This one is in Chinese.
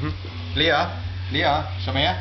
嗯，李啊，李啊，什么呀？